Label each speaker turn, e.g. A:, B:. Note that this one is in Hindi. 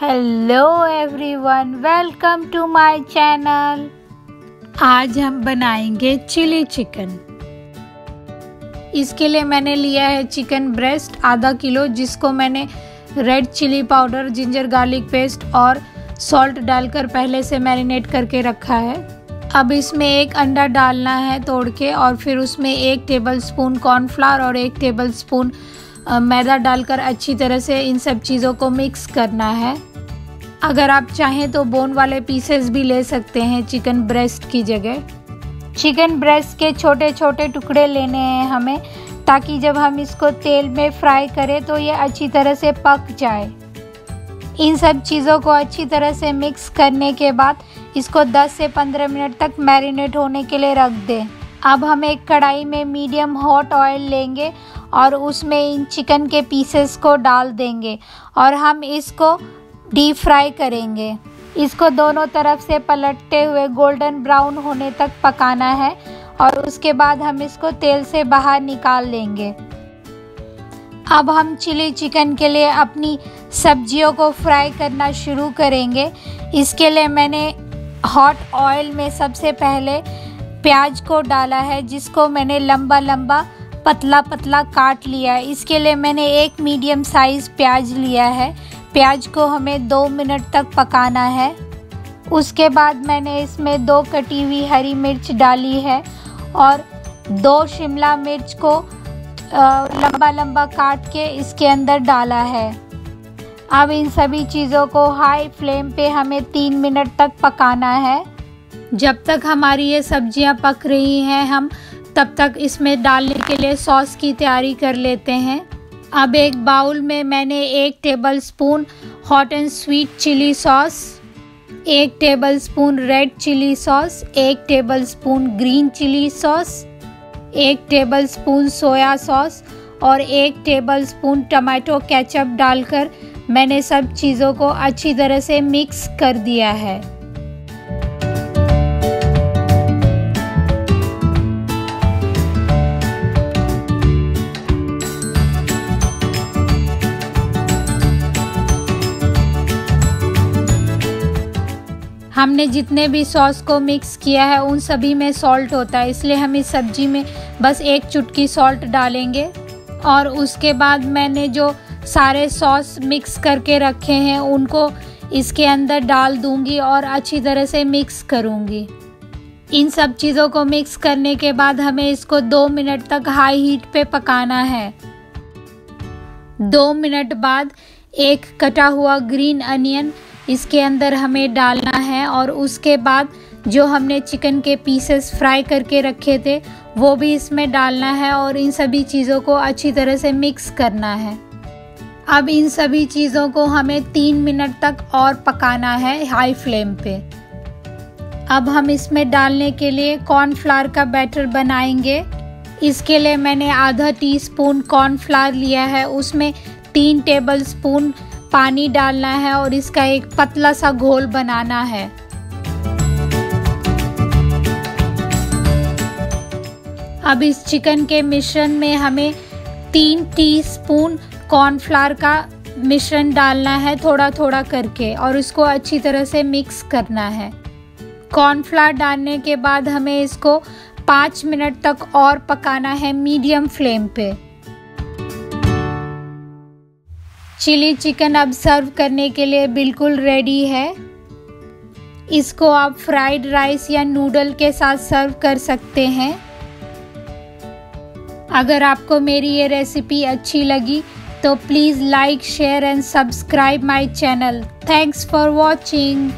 A: Hello everyone welcome to my channel आज हम बनाएँगे चिली चिकन इसके लिए मैंने लिया है चिकन ब्रेस्ट आधा किलो, जिसको मैंने red chilli powder ginger garlic paste और सॉल्ट डालकर पहले से मैरिनेट करके रखा है। अब इसमें एक अंडा डालना है तोड़ के और फिर उसमें एक टेबल स्पून कॉर्नफ्लावर और एक टेबल स्पून मैदा डालकर अच्छी तरह से इन सब चीज़ों को मिक्स करना है। अगर आप चाहें तो बोन वाले पीसेस भी ले सकते हैं चिकन ब्रेस्ट की जगह। चिकन ब्रेस्ट के छोटे छोटे टुकड़े लेने हैं हमें, ताकि जब हम इसको तेल में फ्राई करें तो ये अच्छी तरह से पक जाए। इन सब चीज़ों को अच्छी तरह से मिक्स करने के बाद इसको 10 से 15 मिनट तक मैरिनेट होने के लिए रख दें। अब हम एक कढ़ाई में मीडियम हॉट ऑयल लेंगे और उसमें इन चिकन के पीसेस को डाल देंगे और हम इसको डीप फ्राई करेंगे। इसको दोनों तरफ़ से पलटते हुए गोल्डन ब्राउन होने तक पकाना है और उसके बाद हम इसको तेल से बाहर निकाल लेंगे। अब हम चिली चिकन के लिए अपनी सब्जियों को फ्राई करना शुरू करेंगे। इसके लिए मैंने हॉट ऑयल में सबसे पहले प्याज को डाला है, जिसको मैंने लंबा लंबा पतला पतला काट लिया है। इसके लिए मैंने एक मीडियम साइज़ प्याज लिया है। प्याज को हमें दो मिनट तक पकाना है। उसके बाद मैंने इसमें दो कटी हुई हरी मिर्च डाली है और दो शिमला मिर्च को लंबा लंबा काट के इसके अंदर डाला है। अब इन सभी चीज़ों को हाई फ्लेम पे हमें तीन मिनट तक पकाना है। जब तक हमारी ये सब्ज़ियाँ पक रही हैं, हम तब तक इसमें डालने के लिए सॉस की तैयारी कर लेते हैं। अब एक बाउल में मैंने एक tablespoon hot and sweet chilli sauce, एक tablespoon red chilli sauce, एक tablespoon green chilli sauce, एक टेबल स्पून सोया सॉस और एक टेबल स्पून टमाटो केचप डालकर मैंने सब चीज़ों को अच्छी तरह से मिक्स कर दिया है। हमने जितने भी सॉस को मिक्स किया है, उन सभी में सॉल्ट होता है। इसलिए हम इस सब्ज़ी में बस एक चुटकी सॉल्ट डालेंगे। और उसके बाद मैंने जो सारे सॉस मिक्स करके रखे हैं, उनको इसके अंदर डाल दूँगी और अच्छी तरह से मिक्स करूँगी। इन सब चीज़ों को मिक्स करने के बाद हमें इसको दो मिनट तक हाई हीट पे पकाना है। दो मिनट बाद एक कटा हुआ ग्रीन अनियन इसके अंदर हमें डालना है और उसके बाद जो हमने चिकन के पीसेस फ्राई करके रखे थे, वो भी इसमें डालना है और इन सभी चीज़ों को अच्छी तरह से मिक्स करना है। अब इन सभी चीज़ों को हमें तीन मिनट तक और पकाना है हाई फ्लेम पे। अब हम इसमें डालने के लिए कॉर्नफ्लावर का बैटर बनाएँगे। इसके लिए मैंने आधा टी स्पून कॉर्नफ्लावर लिया है, उसमें तीन टेबल स्पून पानी डालना है और इसका एक पतला सा घोल बनाना है। अब इस चिकन के मिश्रण में हमें तीन टीस्पून कॉर्नफ्लावर का मिश्रण डालना है थोड़ा थोड़ा करके और इसको अच्छी तरह से मिक्स करना है। कॉर्नफ्लावर डालने के बाद हमें इसको पाँच मिनट तक और पकाना है मीडियम फ्लेम पे। चिली चिकन अब सर्व करने के लिए बिल्कुल रेडी है। इसको आप फ्राइड राइस या नूडल के साथ सर्व कर सकते हैं। अगर आपको मेरी ये रेसिपी अच्छी लगी तो please like share and subscribe my channel thanks for watching